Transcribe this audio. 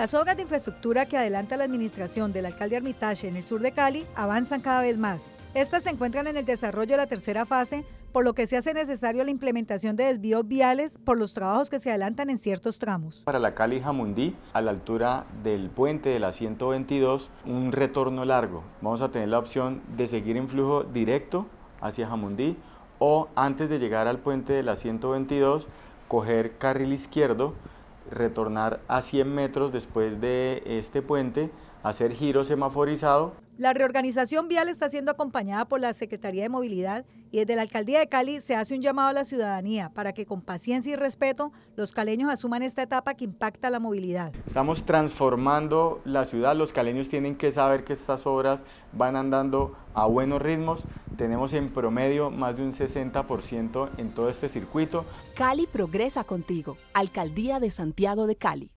Las obras de infraestructura que adelanta la administración del alcalde Armitage en el sur de Cali avanzan cada vez más. Estas se encuentran en el desarrollo de la tercera fase, por lo que se hace necesario la implementación de desvíos viales por los trabajos que se adelantan en ciertos tramos. Para la Cali Jamundí, a la altura del puente de la 122, un retorno largo. Vamos a tener la opción de seguir en flujo directo hacia Jamundí o antes de llegar al puente de la 122, coger carril izquierdo, retornar a 100 metros después de este puente, hacer giro semaforizado la reorganización vial está siendo acompañada por la Secretaría de Movilidad y desde la Alcaldía de Cali se hace un llamado a la ciudadanía para que con paciencia y respeto los caleños asuman esta etapa que impacta la movilidad. Estamos transformando la ciudad, los caleños tienen que saber que estas obras van andando a buenos ritmos, tenemos en promedio más de un 60% en todo este circuito. Cali progresa contigo, Alcaldía de Santiago de Cali.